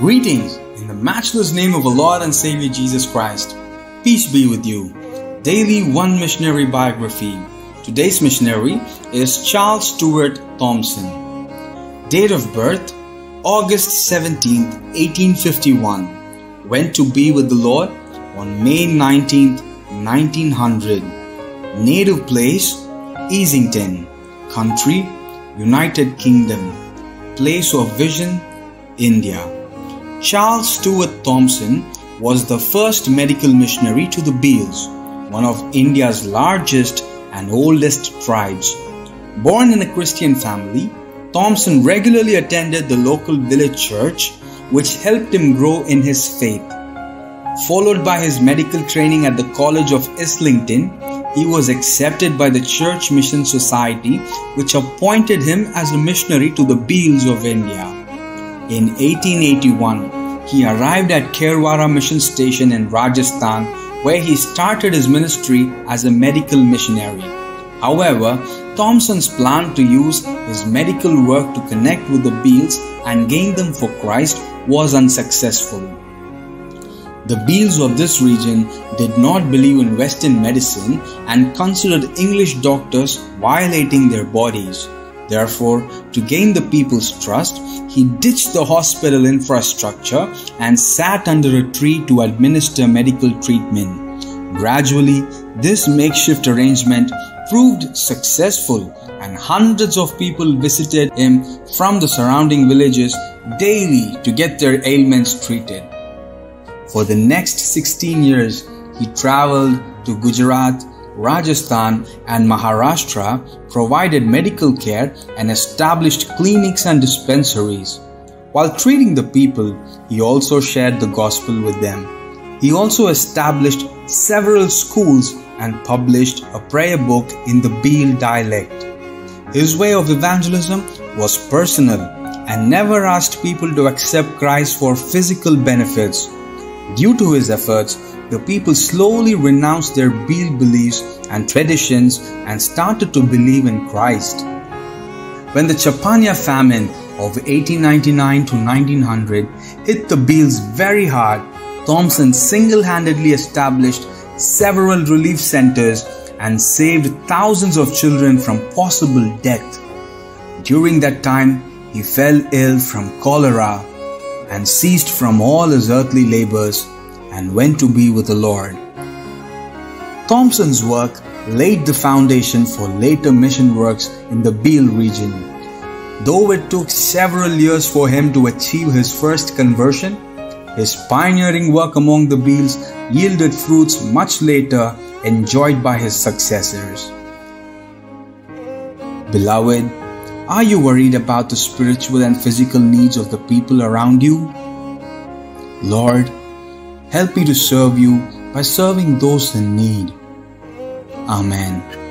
Greetings in the matchless name of our Lord and Savior Jesus Christ. Peace be with you. Daily One Missionary Biography. Today's missionary is Charles Stewart Thompson. Date of birth August 17, 1851. Went to be with the Lord on May 19, 1900. Native place Easington. Country United Kingdom. Place of vision India. Charles Stewart Thompson was the first medical missionary to the Bhils, one of India's largest and oldest tribes. Born in a Christian family, Thompson regularly attended the local village church, which helped him grow in his faith. Followed by his medical training at the College of Islington, he was accepted by the Church Mission Society, which appointed him as a missionary to the Bhils of India. In 1881, he arrived at Kherwara Mission Station in Rajasthan where he started his ministry as a medical missionary. However, Thompson's plan to use his medical work to connect with the Bhils and gain them for Christ was unsuccessful. The Bhils of this region did not believe in Western medicine and considered English doctors violating their bodies. Therefore, to gain the people's trust, he ditched the hospital infrastructure and sat under a tree to administer medical treatment. Gradually, this makeshift arrangement proved successful and hundreds of people visited him from the surrounding villages daily to get their ailments treated. For the next 16 years, he traveled to Gujarat, Rajasthan and Maharashtra provided medical care and established clinics and dispensaries. While treating the people, he also shared the gospel with them. He also established several schools and published a prayer book in the Bhil dialect. His way of evangelism was personal and never asked people to accept Christ for physical benefits. Due to his efforts, the people slowly renounced their Bhil beliefs and traditions and started to believe in Christ. When the Chhappania famine of 1899 to 1900 hit the Bhils very hard, Thompson single-handedly established several relief centers and saved thousands of children from possible death. During that time, he fell ill from cholera and ceased from all his earthly labors and went to be with the Lord. Thompson's work laid the foundation for later mission works in the Bhil region. Though it took several years for him to achieve his first conversion, his pioneering work among the Bhils yielded fruits much later enjoyed by his successors. Beloved, are you worried about the spiritual and physical needs of the people around you? Lord, Help me to serve you by serving those in need. Amen.